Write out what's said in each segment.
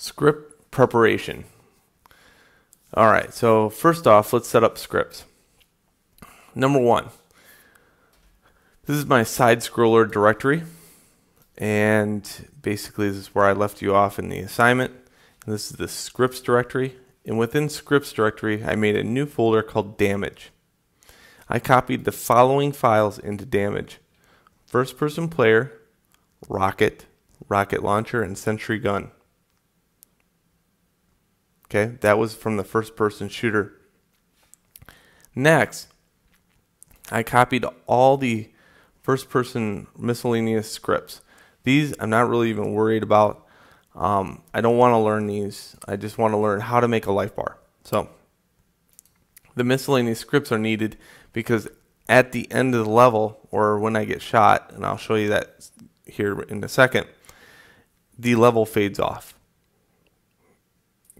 Script preparation. All right, so first off, let's set up scripts. Number one, this is my side scroller directory. And basically, this is where I left you off in the assignment. And this is the scripts directory. And within scripts directory, I made a new folder called damage. I copied the following files into damage first person player, rocket, rocket launcher, and sentry gun. Okay, that was from the first person shooter. Next, I copied all the first person miscellaneous scripts. These I'm not really even worried about. Um, I don't want to learn these. I just want to learn how to make a life bar. So the miscellaneous scripts are needed because at the end of the level or when I get shot, and I'll show you that here in a second, the level fades off.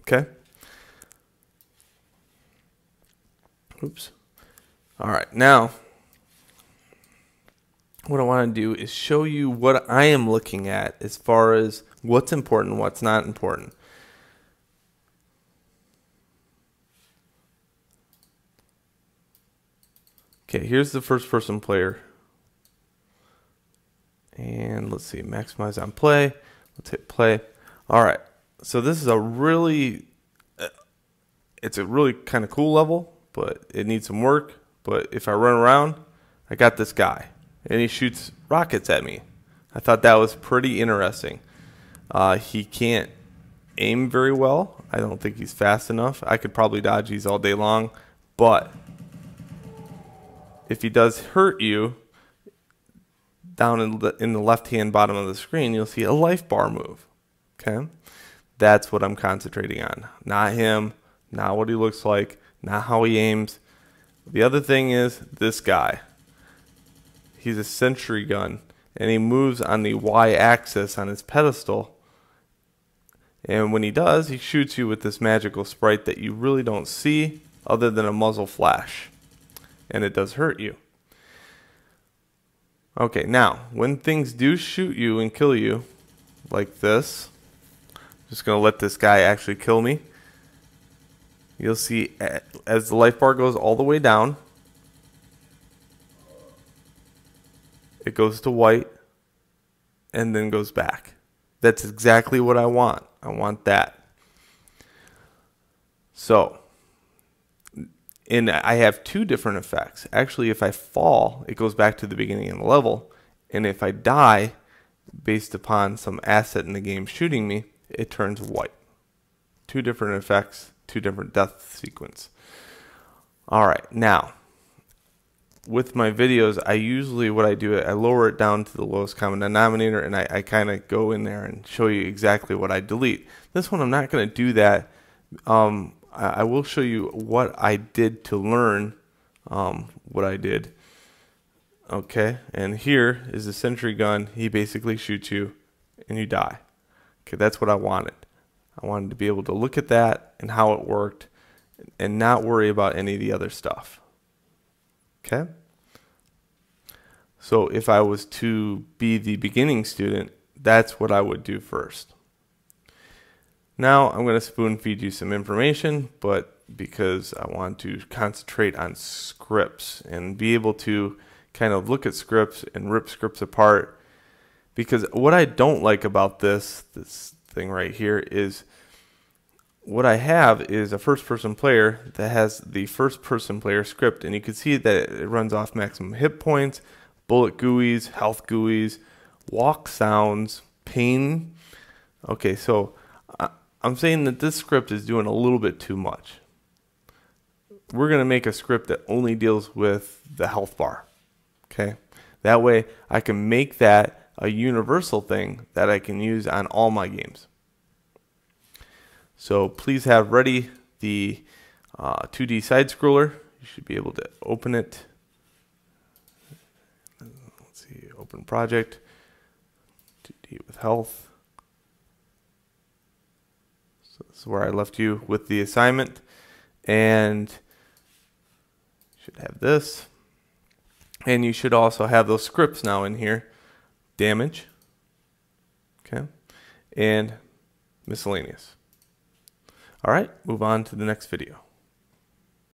Okay? Oops. All right, now what I want to do is show you what I am looking at as far as what's important, what's not important. Okay, here's the first person player. And let's see, maximize on play. Let's hit play. All right, so this is a really, uh, it's a really kind of cool level, but it needs some work. But if I run around, I got this guy, and he shoots rockets at me. I thought that was pretty interesting. Uh, he can't aim very well. I don't think he's fast enough. I could probably dodge these all day long, but if he does hurt you, down in the, in the left-hand bottom of the screen, you'll see a life bar move. Okay? That's what I'm concentrating on. Not him, not what he looks like, not how he aims. The other thing is this guy. He's a sentry gun, and he moves on the y-axis on his pedestal. And when he does, he shoots you with this magical sprite that you really don't see other than a muzzle flash and it does hurt you. Okay, now, when things do shoot you and kill you, like this, I'm just going to let this guy actually kill me. You'll see as the life bar goes all the way down, it goes to white and then goes back. That's exactly what I want. I want that. So, and I have two different effects. Actually, if I fall, it goes back to the beginning of the level. And if I die, based upon some asset in the game shooting me, it turns white. Two different effects, two different death sequence. All right, now, with my videos, I usually, what I do, I lower it down to the lowest common denominator and I, I kind of go in there and show you exactly what I delete. This one, I'm not going to do that. Um, I will show you what I did to learn um, what I did. Okay, and here is the sentry gun. He basically shoots you and you die. Okay, that's what I wanted. I wanted to be able to look at that and how it worked and not worry about any of the other stuff. Okay? So if I was to be the beginning student, that's what I would do first. Now I'm going to spoon feed you some information, but because I want to concentrate on scripts and be able to kind of look at scripts and rip scripts apart. Because what I don't like about this, this thing right here is what I have is a first person player that has the first person player script and you can see that it runs off maximum hit points, bullet GUIs, health GUIs, walk sounds, pain. Okay, so I'm saying that this script is doing a little bit too much. We're going to make a script that only deals with the health bar. Okay? That way I can make that a universal thing that I can use on all my games. So please have ready the uh, 2D side scroller. You should be able to open it. Let's see, open project, 2D with health. So this is where I left you with the assignment. And you should have this. And you should also have those scripts now in here. Damage. Okay. And miscellaneous. All right, move on to the next video.